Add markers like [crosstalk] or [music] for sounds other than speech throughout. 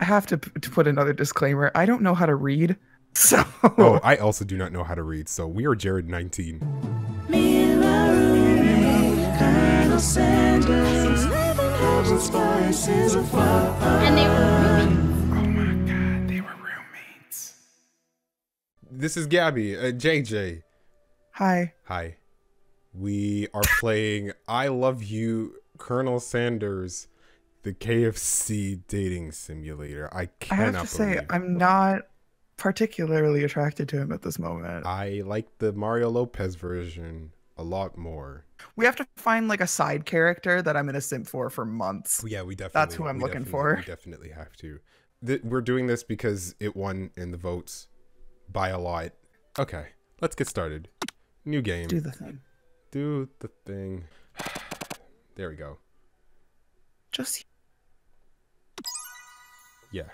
I have to, p- to put another disclaimer. I don't know how to read, [laughs] so Oh, I also do not know how to read, so we are Jared 19. Colonel Sanders, living legend spices of. And they were roommates. oh my god, they were roommates. This is Gabi, uh, JJ. Hi. Hi. We are playing I Love You, Colonel Sanders, the KFC dating simulator. I cannot. I have to say. I'm not particularly attracted to him at this moment. I like the Mario Lopez version a lot more. we have to find like a side character that I'm gonna simp for for months. Yeah, we definitely. That's who I'm looking for. We definitely have to. Th- we're doing this because it won in the votes by a lot. Okay, let's get started. New game. Do the thing. Do the thing. [sighs] There we go. Just Yeah.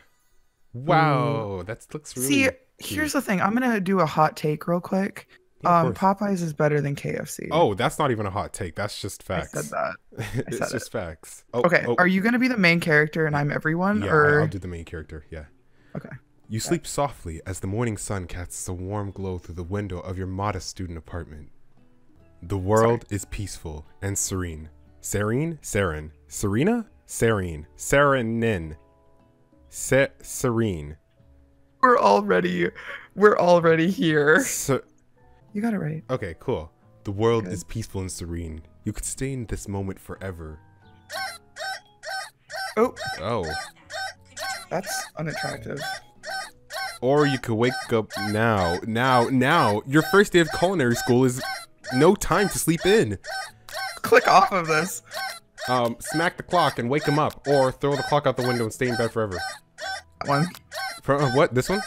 Wow, that looks really. see. cute. Here's the thing. I'm gonna do a hot take real quick. Yeah, um. Popeyes is better than KFC. Oh, that's not even a hot take. That's just facts. I said that. [laughs] it's said just facts. Oh, Okay, oh, are you gonna be the main character and I'm everyone, yeah, or I- I'll do the main character. Yeah. okay? You sleep softly as the morning sun casts a warm glow through the window of your modest student apartment. The world is peaceful and serene. Serene? Seren. Serena? Serene. Serenin. Se- serene. We're already, we're already here. Se- You got it right. okay, cool. The world Good. is peaceful and serene. You could stay in this moment forever. Oh, Oh. that's unattractive. Or you could wake up now. Now, now. Your first day of culinary school is no time to sleep in. Click off of this. Um, smack the clock and wake him up, or throw the clock out the window and stay in bed forever. One. For, uh, what? This one?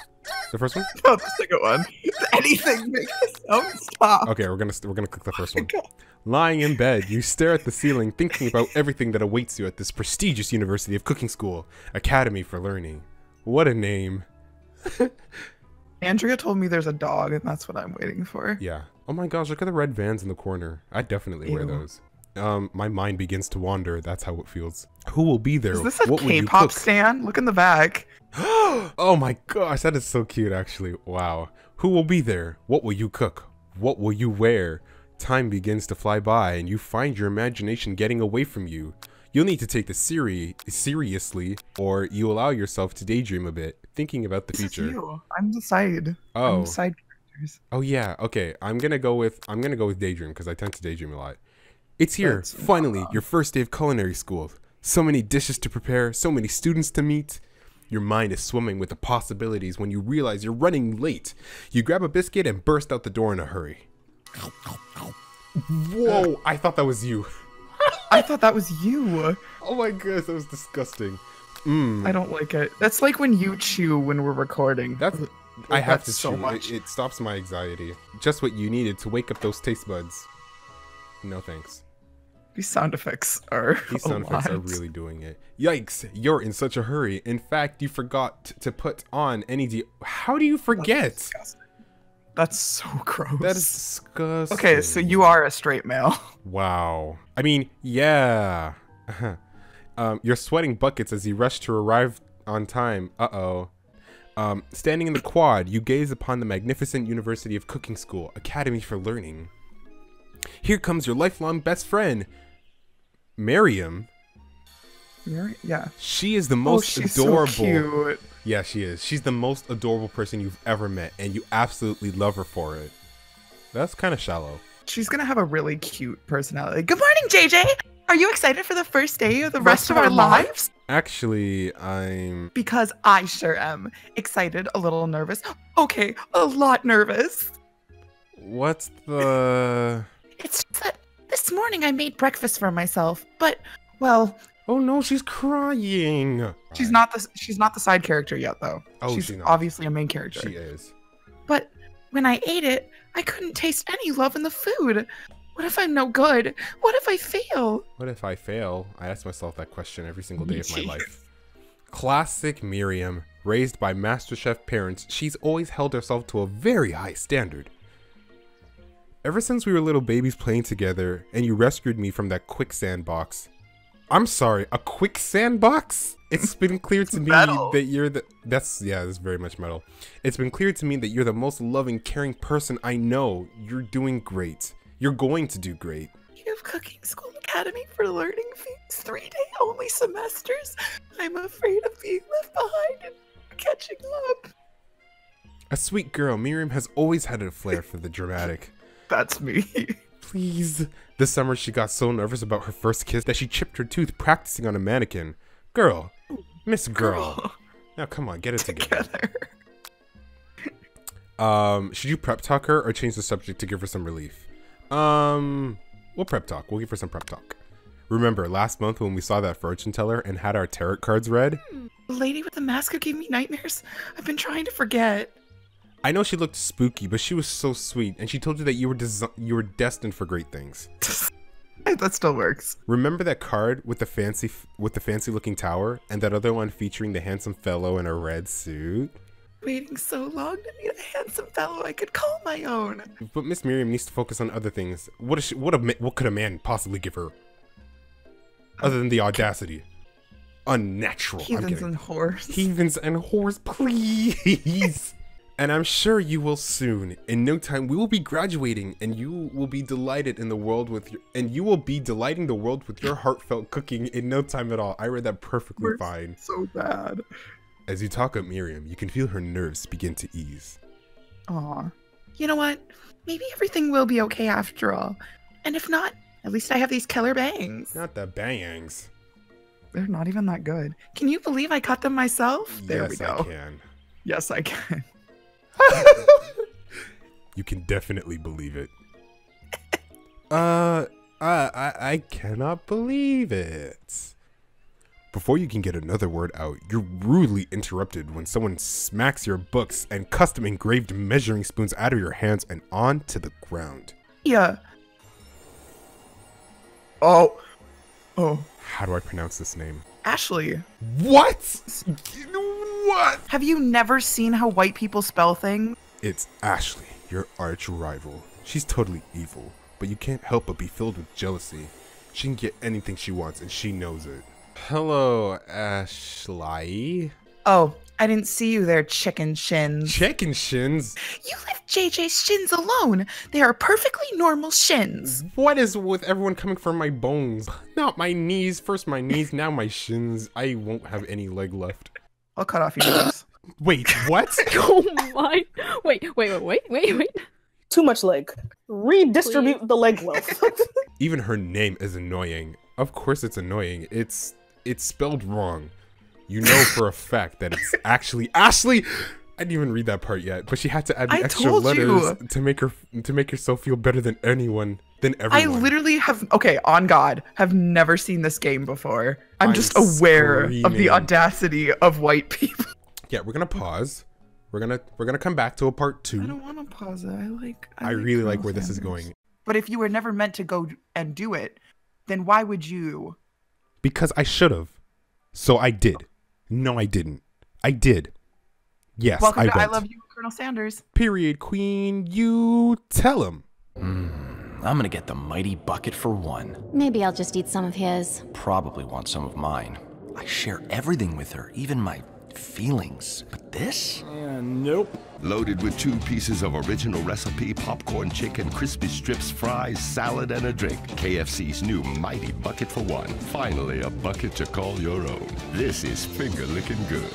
The first one? [laughs] No, the second one. [laughs] Anything make the sound stop. Okay, we're gonna we're gonna click the first one. God. Lying in bed, you stare at the ceiling, thinking about everything that awaits you at this prestigious University of Cooking School, Academy for Learning. What a name! [laughs] Andrea told me there's a dog, and that's what I'm waiting for. Yeah. Oh my gosh, look at the red vans in the corner. I definitely wear those. Um, my mind begins to wander. That's how it feels. Who will be there? Is this a What K-pop stand? Look in the back. [gasps] oh my gosh, that is so cute actually. Wow. Who will be there? What will you cook? What will you wear? Time begins to fly by and you find your imagination getting away from you. You'll need to take this seri- seriously or you allow yourself to daydream a bit, thinking about the This is future. you. I'm the side. I'm Oh. the side characters. Oh yeah, okay. I'm gonna go with I'm gonna go with daydream because I tend to daydream a lot. It's here, That's finally, your first day of culinary school. So many dishes to prepare, so many students to meet. Your mind is swimming with the possibilities when you realize you're running late. You grab a biscuit and burst out the door in a hurry. Whoa! I thought that was you. [laughs] I thought that was you. Oh my gosh, that was disgusting. Mmm. I don't like it. That's like when you chew when we're recording. That's I have That's to so chew. much. It, it stops my anxiety. Just what you needed to wake up those taste buds. No thanks. These sound effects are. [laughs] These sound effects are really doing it. Yikes! You're in such a hurry. In fact, you forgot to put on any. De- How do you forget? disgusting. That's so [laughs] gross. That is disgusting. Okay, so you are a straight male. [laughs] Wow. I mean, yeah. um, you're sweating buckets as you rush to arrive on time. Uh oh. Um, standing in the quad, you gaze upon the magnificent University of Cooking School, Academy for Learning. Here comes your lifelong best friend, Miriam. You're- yeah. She is the Oh, most she's adorable. so cute. Yeah, she is. She's the most adorable person you've ever met, and you absolutely love her for it. That's kind of shallow. She's gonna have a really cute personality. Good morning, JJ. Are you excited for the first day of the rest, of our lives? Actually, I'm. Because I sure am. Excited, a little nervous. Okay, a lot nervous. What's the. [laughs] It's just that this morning I made breakfast for myself, but well, Oh no, she's crying. she's not the she's not the side character yet though. Oh, she's she's not. obviously a main character. She is. But when I ate it, I couldn't taste any love in the food. What if I'm no good? What if I fail? What if I fail? I ask myself that question every single day of my [laughs] life. Classic Miriam. Raised by MasterChef parents, she's always held herself to a very high standard. Ever since we were little babies playing together and you rescued me from that quicksand box, I'm sorry, a quicksand box? It's been clear to me Metal. that you're the that's yeah, it's very much metal. It's been clear to me that you're the most loving, caring person I know. You're doing great. You're going to do great. You have Cooking School Academy for learning fees, three day only semesters. I'm afraid of being left behind and catching up. A sweet girl, Miriam has always had a flair for the dramatic. [laughs] That's me. Please. This summer she got so nervous about her first kiss that she chipped her tooth practicing on a mannequin. Girl. Miss girl. Now come on, get it together. Together. Um, should you prep talk her or change the subject to give her some relief? Um, we'll prep talk. We'll give her some prep talk. Remember last month when we saw that fortune teller and had our tarot cards read? The lady with the mask who gave me nightmares. I've been trying to forget. I know she looked spooky, but she was so sweet, and she told you that you were desi- you were destined for great things. [laughs] that still works. Remember that card with the fancy f- with the fancy looking tower, and that other one featuring the handsome fellow in a red suit? Waiting so long to meet a handsome fellow I could call my own. But Miss Miriam needs to focus on other things. What is she, what a what could a man possibly give her, other than the audacity? Unnatural. Heathens and whores. Heathens and whores, please. And I'm sure you will soon. In no time, we will be graduating, and you will be delighted in the world with your, and you will be delighting the world with your heartfelt cooking in no time at all. I read that perfectly We're fine. so bad. As you talk up Miriam, you can feel her nerves begin to ease. Aw. You know what? Maybe everything will be okay after all. And if not, at least I have these killer bangs. Not the bangs. They're not even that good. Can you believe I cut them myself? There yes, we go. I can. Yes, I can. [laughs] You can definitely believe it. [laughs] Uh, I, I, I cannot believe it. Before you can get another word out, you're rudely interrupted when someone smacks your books and custom engraved measuring spoons out of your hands and onto the ground. Yeah. Oh. Oh. How do I pronounce this name? Ashley, What? What? have you never seen how white people spell things? It's Ashley, your arch rival. She's totally evil, but you can't help but be filled with jealousy. She can get anything she wants, and she knows it. Hello, Ashley. Oh, I didn't see you there, chicken shins. Chicken shins. you left JJ's shins alone. They are perfectly normal shins. What is with everyone coming for my bones? Not my knees. First my knees, now my shins. I won't have any leg left. I'll cut off your legs. [coughs] Wait, what? [laughs] Oh my! Wait, wait, wait, wait, wait, wait. Too much leg. Redistribute the leg wealth. [laughs] [laughs] Even her name is annoying. Of course it's annoying. It's it's spelled wrong. You know for a fact that it's actually Ashley. I didn't even read that part yet, but she had to add the I extra letters you. to make her to make herself feel better than anyone, than I literally have, okay, on God, have never seen this game before. I'm, I'm just aware of the audacity of white [laughs] people. yeah, we're gonna pause. We're gonna we're gonna come back to a part two. I don't want to pause it. I like. I really like Colonel where this is going But if you were never meant to go and do it, then why would you? because I should have. So I did. No, I didn't. I did. Yes, Welcome I to I. Love You, Colonel Sanders. Period, Queen. You tell him. I'm gonna get the mighty bucket for one. Maybe I'll just eat some of his. Probably want some of mine. I share everything with her, even my feelings. But this? Yeah, nope. Loaded with two pieces of original recipe, popcorn chicken, crispy strips, fries, salad, and a drink. KFC's new Mighty Bucket for One. Finally, a bucket to call your own. This is finger licking good.